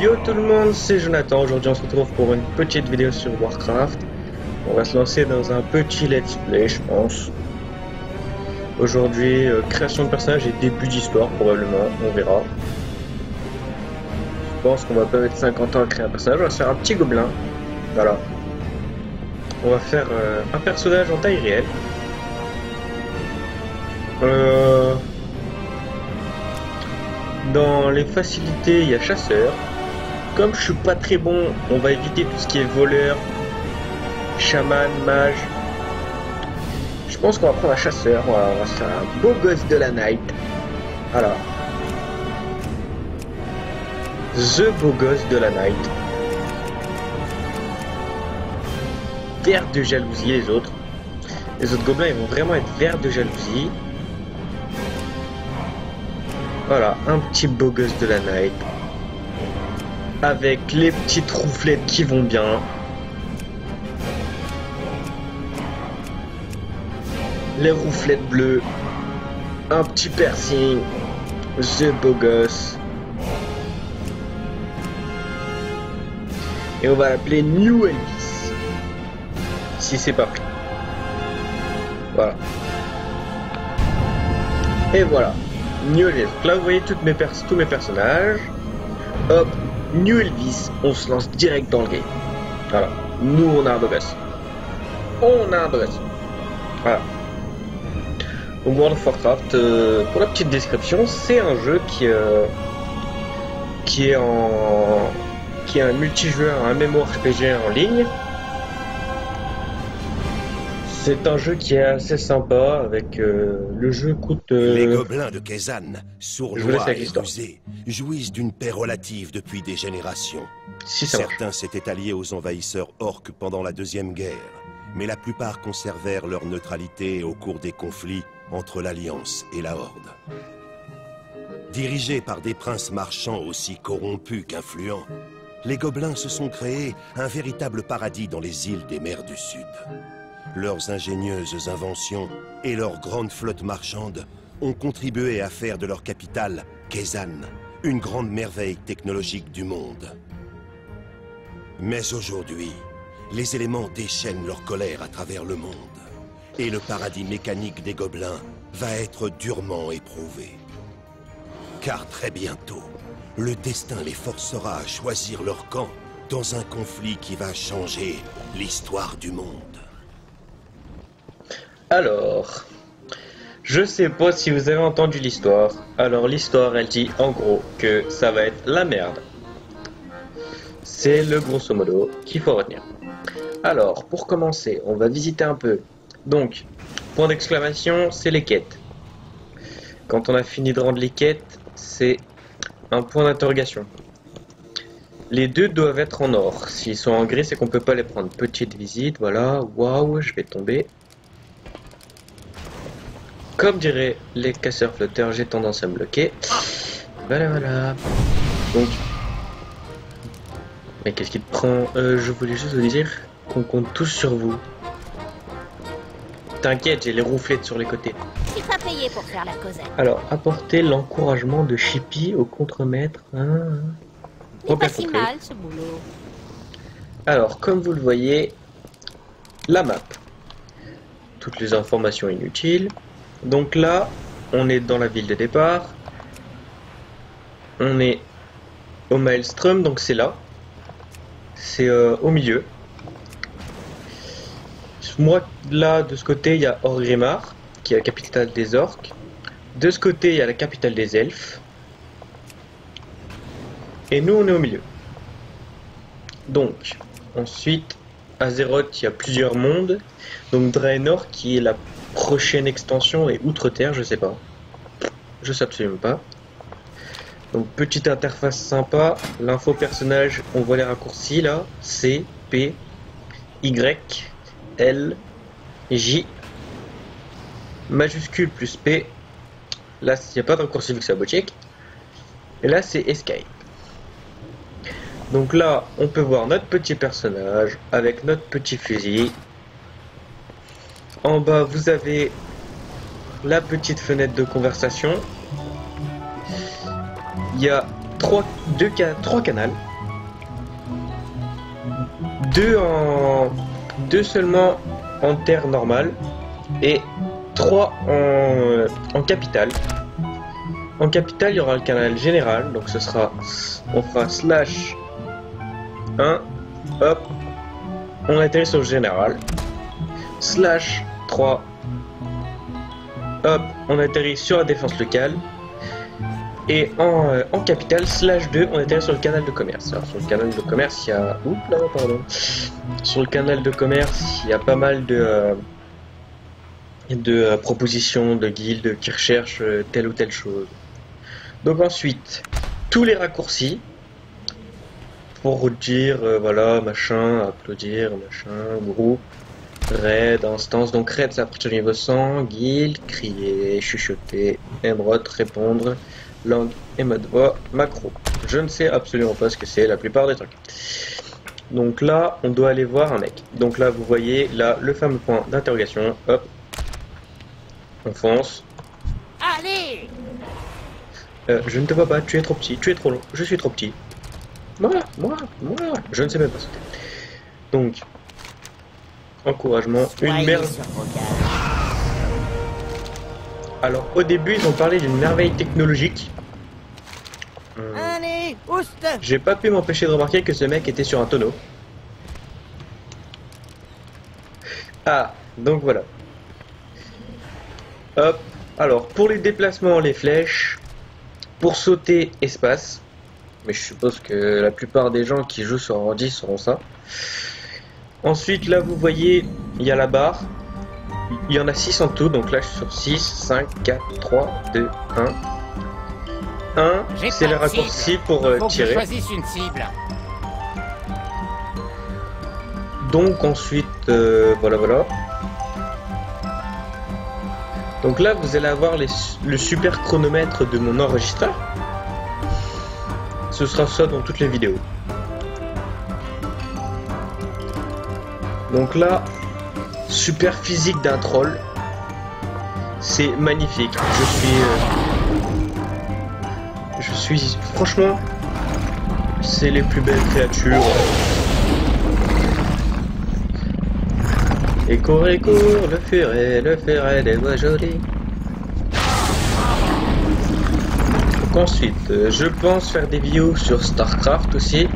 Yo tout le monde, c'est Jonathan. Aujourd'hui, on se retrouve pour une petite vidéo sur Warcraft. On va se lancer dans un petit let's play, je pense. Aujourd'hui, euh, création de personnage et début d'histoire, probablement. On verra. Je pense qu'on va pas mettre 50 ans à créer un personnage. On va se faire un petit gobelin. Voilà. On va faire euh, un personnage en taille réelle. Euh... Dans les facilités, il y a chasseur. Comme je suis pas très bon, on va éviter tout ce qui est voleur, chaman, mage. Je pense qu'on va prendre un chasseur. Voilà, on va faire un beau gosse de la night. Voilà. The beau gosse de la night. Vert de jalousie les autres. Les autres gobelins ils vont vraiment être verts de jalousie. Voilà, un petit beau gosse de la night. Avec les petites rouflettes qui vont bien. Les rouflettes bleues. Un petit piercing. The beau gosse. Et on va l'appeler New Elvis. Si c'est pas pris. Voilà. Et voilà. New Elvis. Là, vous voyez tous mes personnages. Hop, New Elvis, on se lance direct dans le game. Voilà. Nous, on a un gosse. On a un gosse. Voilà. Donc World of Warcraft, euh, pour la petite description, c'est un jeu qui, euh, qui est en qui est un multijoueur, un MMORPG en ligne, c'est un jeu qui est assez sympa, avec euh, le jeu coûte... Euh... Les gobelins de Kezan, sournois et rusés, jouissent d'une paix relative depuis des générations. Si Certains s'étaient alliés aux envahisseurs orques pendant la Deuxième Guerre, mais la plupart conservèrent leur neutralité au cours des conflits entre l'Alliance et la Horde. Dirigés par des princes marchands aussi corrompus qu'influents, les gobelins se sont créés un véritable paradis dans les îles des mers du Sud. Leurs ingénieuses inventions et leur grande flotte marchande ont contribué à faire de leur capitale, Kezan, une grande merveille technologique du monde. Mais aujourd'hui, les éléments déchaînent leur colère à travers le monde. Et le paradis mécanique des gobelins va être durement éprouvé. Car très bientôt, le destin les forcera à choisir leur camp dans un conflit qui va changer l'histoire du monde. Alors, je sais pas si vous avez entendu l'histoire. Alors l'histoire, elle dit en gros que ça va être la merde. C'est le grosso modo qu'il faut retenir. Alors, pour commencer, on va visiter un peu. Donc, point d'exclamation, c'est les quêtes. Quand on a fini de rendre les quêtes, c'est un point d'interrogation. Les deux doivent être en or. S'ils sont en gris, c'est qu'on peut pas les prendre. Petite visite, voilà. Waouh, je vais tomber. Comme diraient les casseurs flotteurs, j'ai tendance à me bloquer. Voilà, voilà. Donc. Mais qu'est-ce qui te prend euh, Je voulais juste vous dire qu'on compte tous sur vous. T'inquiète, j'ai les rouflettes sur les côtés. Il pas payé pour faire la causette. Alors, apporter l'encouragement de Chippy au contremaître. Hein, hein. pas si mal ce boulot. Alors, comme vous le voyez, la map. Toutes les informations inutiles. Donc là, on est dans la ville de départ. On est au Maelstrom, donc c'est là. C'est euh, au milieu. Moi, là, de ce côté, il y a Orgrimmar, qui est la capitale des orques. De ce côté, il y a la capitale des elfes. Et nous, on est au milieu. Donc, ensuite, Azeroth, il y a plusieurs mondes. Donc Draenor, qui est la prochaine extension, et Outre-Terre, je sais pas. Je sais absolument pas. Donc petite interface sympa. L'info personnage, on voit les raccourcis là. C, P, Y, L, J. Majuscule plus P. Là, il n'y a pas de raccourci vu que c'est boutique. Et là, c'est Escape. Donc là, on peut voir notre petit personnage avec notre petit fusil. En bas, vous avez la petite fenêtre de conversation. Il y a trois, deux, trois canaux. deux en deux seulement en terre normale et trois en, en capitale. En capitale, il y aura le canal général, donc ce sera on fera slash 1 hop on atterrit sur le général slash 3 hop on atterrit sur la défense locale et en, euh, en capitale, slash 2, on atterrit sur le canal de commerce. Alors sur le canal de commerce, il y a... Pardon. Sur le canal de commerce, il y a pas mal de... euh, de euh, propositions de guildes qui recherchent euh, telle ou telle chose. Donc ensuite, tous les raccourcis pour dire voilà machin, applaudir, machin, groupe, raid, instance. Donc raid c'est à partir du niveau 100, guild, crier, chuchoter, émeraude, répondre, langue et mode voix, macro. Je ne sais absolument pas ce que c'est la plupart des trucs. Donc là, on doit aller voir un mec. Donc là, vous voyez là le fameux point d'interrogation. Hop, on fonce. Allez Euh, je ne te vois pas, tu es trop petit, tu es trop long, je suis trop petit. Moi, moi, moi, je ne sais même pas sauter. Donc, encouragement, une merde. Alors, au début, ils ont parlé d'une merveille technologique. Hum, J'ai pas pu m'empêcher de remarquer que ce mec était sur un tonneau. Ah, donc voilà. Hop. Alors, pour les déplacements, les flèches. Pour sauter, espace. Mais je suppose que la plupart des gens qui jouent sur ordi sauront ça. Ensuite, là, vous voyez, il y a la barre. Il y en a 6 en tout, donc là, je suis sur 6, 5, 4, 3, 2, 1. 1, J'ai c'est le raccourci cible. pour euh, Faut que je tirer. une cible. Donc ensuite, euh, voilà, voilà. Donc là, vous allez avoir les- le super chronomètre de mon enregistreur. Ce sera ça dans toutes les vidéos. Donc là, super physique d'un troll. C'est magnifique. Je suis... euh, je suis... Franchement, c'est les plus belles créatures. Et court et court, le furet, le furet des voix jolies. Donc ensuite, euh, je pense faire des vidéos sur StarCraft aussi.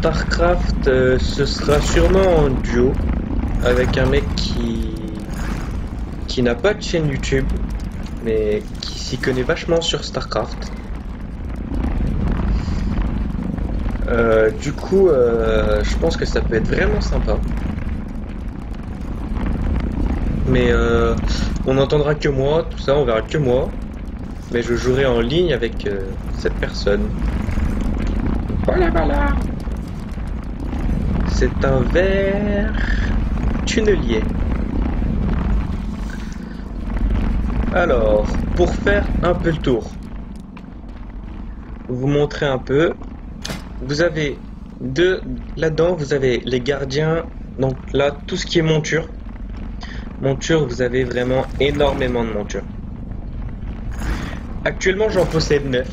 StarCraft, euh, ce sera sûrement en duo avec un mec qui qui n'a pas de chaîne YouTube, mais qui s'y connaît vachement sur StarCraft. Euh, du coup, euh, je pense que ça peut être vraiment sympa. Mais on n'entendra que moi, tout ça, on verra que moi. Mais je jouerai en ligne avec cette personne. Voilà, voilà. C'est un verre tunnelier. Alors, pour faire un peu le tour, vous montrer un peu. Vous avez deux là-dedans, vous avez les gardiens. Donc là, tout ce qui est monture. Monture, vous avez vraiment énormément de montures. Actuellement, j'en possède 9.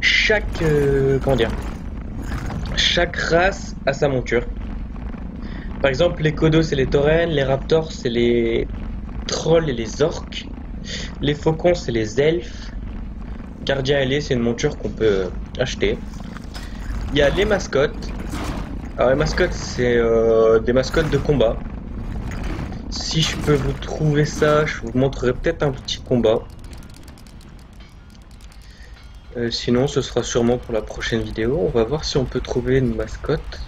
Chaque euh, comment dire Chaque race a sa monture. Par exemple, les Kodos c'est les taurennes, les Raptors c'est les trolls et les orques, les faucons c'est les elfes, Gardien ailé c'est une monture qu'on peut euh, acheter. Il y a les mascottes. Alors les mascottes c'est euh, des mascottes de combat. Si je peux vous trouver ça, je vous montrerai peut-être un petit combat. Sinon, ce sera sûrement pour la prochaine vidéo. On va voir si on peut trouver une mascotte.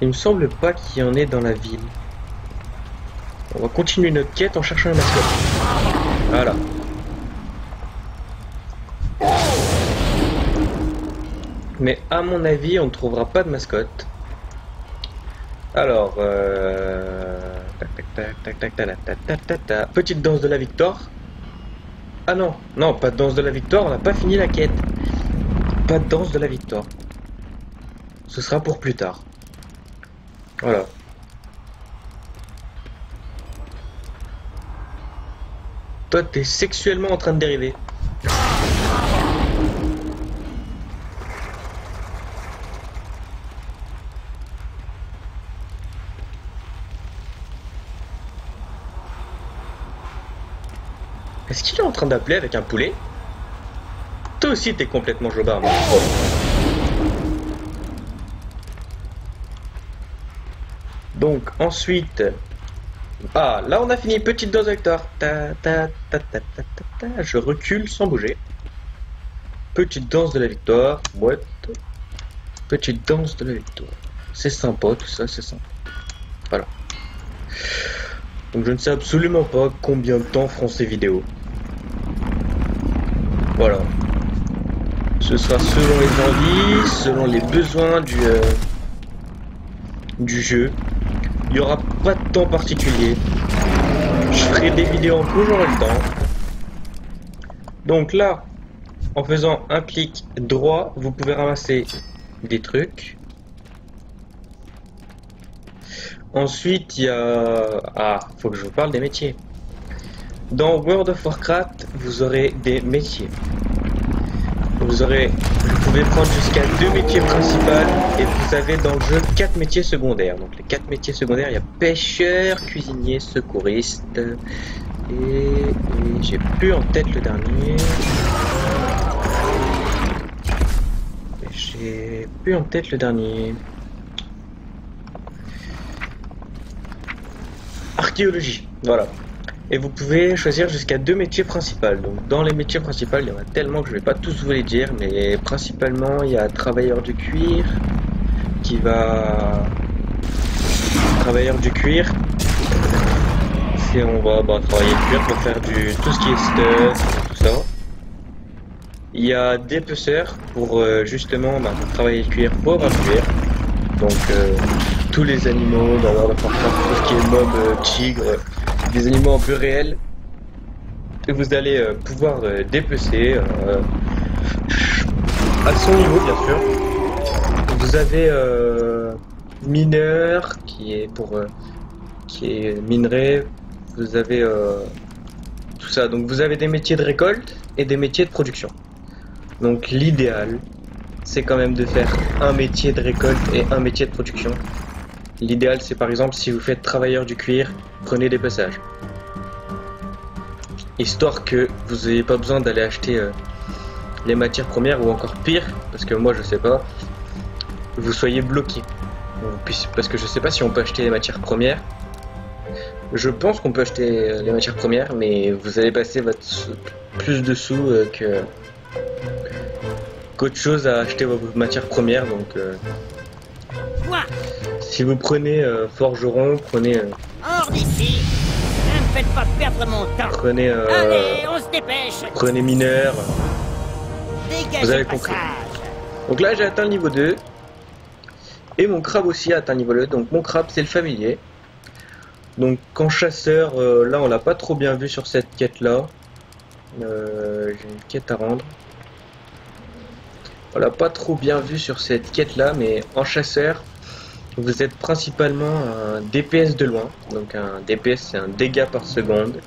Il me semble pas qu'il y en ait dans la ville. On va continuer notre quête en cherchant une mascotte. Voilà. Mais à mon avis, on ne trouvera pas de mascotte. Alors, euh... petite danse de la victoire. Ah non, non, pas de danse de la victoire, on n'a pas fini la quête. Pas de danse de la victoire. Ce sera pour plus tard. Voilà. Toi, t'es sexuellement en train de dériver. Est-ce qu'il est en train d'appeler avec un poulet Toi aussi, t'es complètement jobard. Donc, ensuite... Ah, là, on a fini. Petite dose de victoire. Ta, ta, ta, ta. Je recule sans bouger. Petite danse de la victoire. Boîte. Petite danse de la victoire. C'est sympa, tout ça, c'est sympa. Voilà. Donc je ne sais absolument pas combien de temps feront ces vidéos. Voilà. Ce sera selon les envies, selon les besoins du, euh, du jeu. Il n'y aura pas de temps particulier. Je ferai des vidéos quand j'aurai le temps. Donc là, en faisant un clic droit, vous pouvez ramasser des trucs. Ensuite, il y a... Ah, faut que je vous parle des métiers. Dans World of Warcraft, vous aurez des métiers. Vous pouvez prendre jusqu'à deux métiers principaux et vous avez dans le jeu quatre métiers secondaires. Donc les quatre métiers secondaires, il y a pêcheur, cuisinier, secouriste et, et j'ai plus en tête le dernier. J'ai plus en tête le dernier. Archéologie, voilà. Et vous pouvez choisir jusqu'à deux métiers principaux. Donc dans les métiers principaux, il y en a tellement que je vais pas tous vous les dire, mais principalement il y a travailleur du cuir qui va travailleur du cuir. Si on va bah, travailler le cuir pour faire du tout ce qui est stuff, tout ça. Il y a des pour euh, justement bah, travailler le cuir pour avoir cuir. Donc euh, tous les animaux dans of Warcraft, tout ce qui est mob, euh, tigre, des animaux un peu réels. Et vous allez euh, pouvoir euh, dépecer euh, à son niveau bien sûr. Vous avez mineur qui est pour qui est minerai. Vous avez tout ça. Donc vous avez des métiers de récolte et des métiers de production. Donc l'idéal, c'est quand même de faire un métier de récolte et un métier de production. L'idéal, c'est par exemple si vous faites travailleur du cuir, prenez des passages. Histoire que vous n'ayez pas besoin d'aller acheter euh, les matières premières ou encore pire, parce que moi je sais pas, vous soyez bloqué. Parce que je sais pas si on peut acheter les matières premières. Je pense qu'on peut acheter euh, les matières premières, mais vous allez passer votre plus de sous euh, que qu'autre chose à acheter vos matières premières. Donc, si vous prenez euh, forgeron, prenez euh, Hors d'ici Ne me faites pas perdre mon temps prenez euh, Allez, on se dépêche prenez mineur. Dégagez vous avez compris. Donc là, j'ai atteint le niveau 2. Et mon crabe aussi a atteint le niveau 2. Donc mon crabe, c'est le familier. Donc en chasseur, euh, là, on l'a pas trop bien vu sur cette quête-là. Euh, j'ai une quête à rendre. On l'a pas trop bien vu sur cette quête-là, mais en chasseur, vous êtes principalement un DPS de loin. Donc un DPS, c'est un dégât par seconde.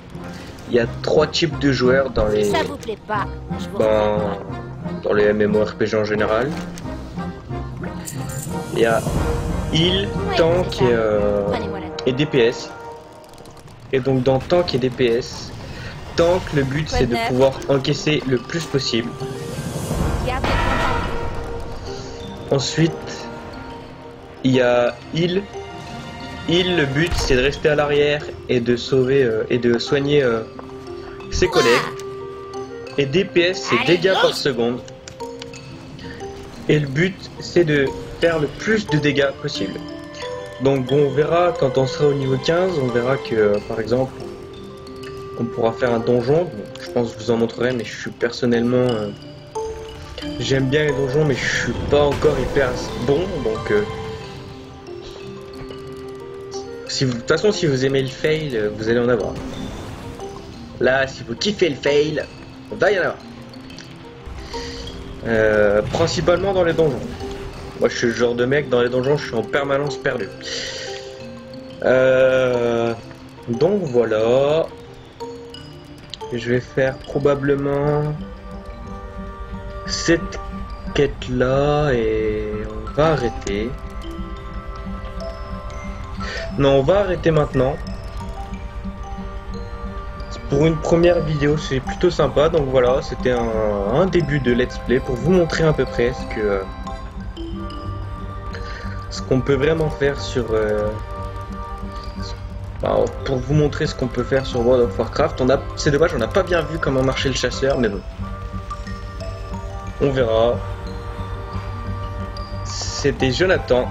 Il y a trois types de joueurs dans les... Ça vous plaît pas, je vous dans, les MMORPG en général. Il y a heal, tank et, euh, et DPS. Et donc dans tank et DPS, tank le but c'est de pouvoir encaisser le plus possible. Ensuite, il y a heal. Heal le but c'est de rester à l'arrière et de sauver euh, et de soigner euh, ses collègues. Et DPS c'est dégâts par seconde. Et le but c'est de faire le plus de dégâts possible. Donc on verra quand on sera au niveau 15, on verra que euh, par exemple on pourra faire un donjon. Bon, je pense que je vous en montrerai mais je suis personnellement j'aime bien les donjons mais je suis pas encore hyper bon donc euh, de toute façon si vous aimez le fail euh, vous allez en avoir. Là si vous kiffez le fail, va y en avoir. Euh, principalement dans les donjons. Moi, je suis le genre de mec, dans les donjons, je suis en permanence perdu. Euh, donc voilà. Je vais faire probablement cette quête-là et on va arrêter. Non, on va arrêter maintenant. pour une première vidéo, c'est plutôt sympa. Donc voilà, c'était un, début de let's play pour vous montrer à peu près ce que ce qu'on peut vraiment faire sur euh, bah, pour vous montrer ce qu'on peut faire sur World of Warcraft. On a, c'est dommage, on n'a pas bien vu comment marchait le chasseur, mais bon, on verra. C'était Jonathan